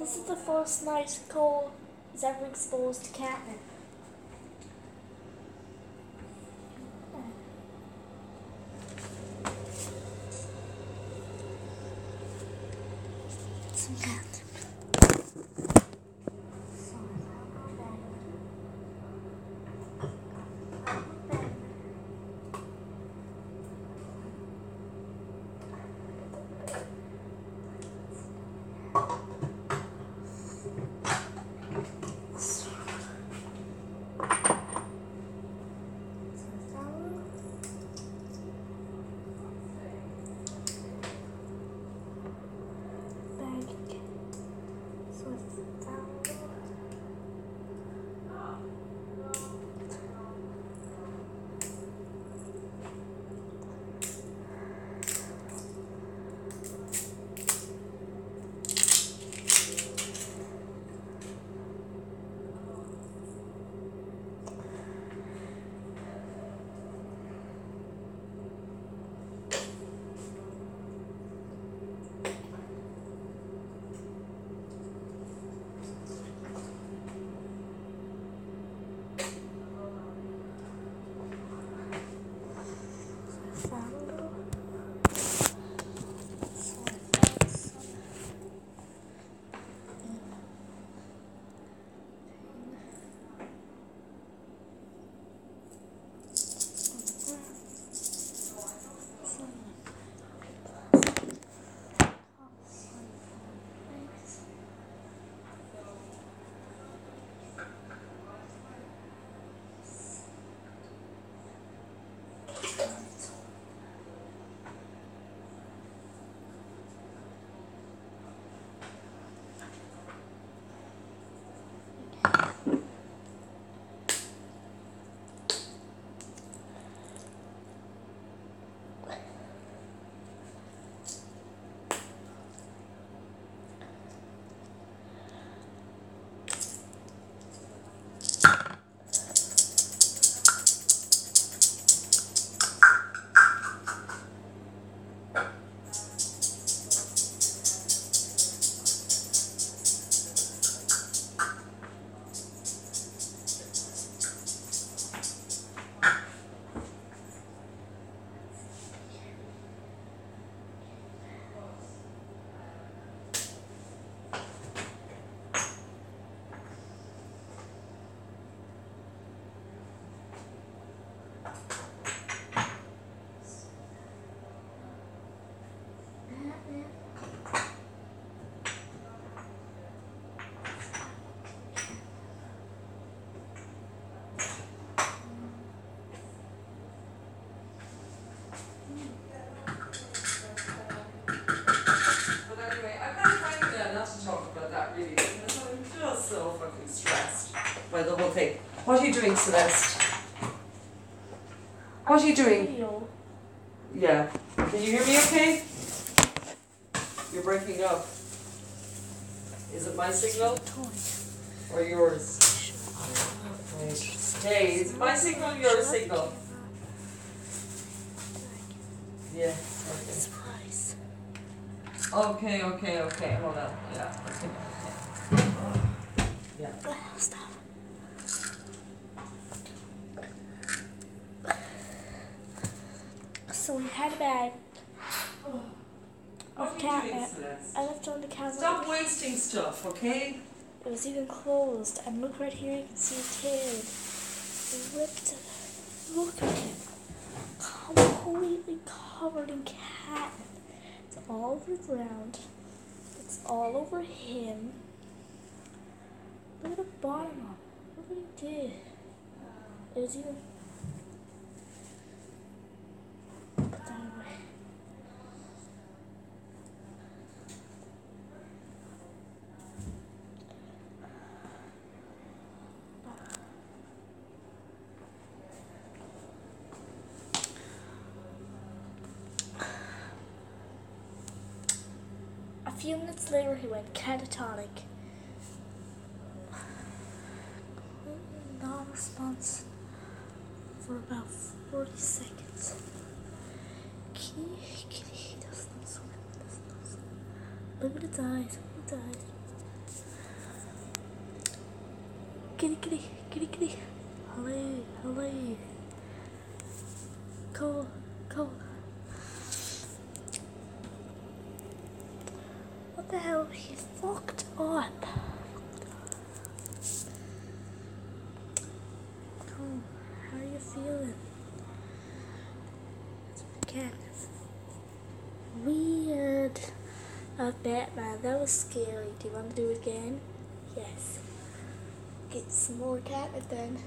This is the first night Cole is ever exposed to catnip. Some catnip. 不知道 whole thing. What are you doing, Celeste? What are you doing? Yeah. Can you hear me okay? You're breaking up. Is it my signal or yours? Hey, is it my signal or your signal? Yeah. Okay. Surprise. Okay, okay, okay. Hold on. Yeah. Okay. Yeah. Oh, stop. So we had a bag What of are you catnip. doing, Celeste? I left on the counter. Stop wasting stuff, okay? It was even closed. And look right here, you can see a tail. Ripped. Look at him. Completely covered in cat. It's all over the ground. It's all over him. Look at the bottom of it. Look what he did. It was even. few minutes later, he went catatonic. Non-response for about 40 seconds. Kitty, kitty, does not sleep, does not sleep. Look at its eyes, look at its eyes. Kitty, kitty, kitty, kitty. Hello, hello. How are you feeling? Cat. Weird. Of Batman. That was scary. Do you want to do it again? Yes. Get some more cat and then.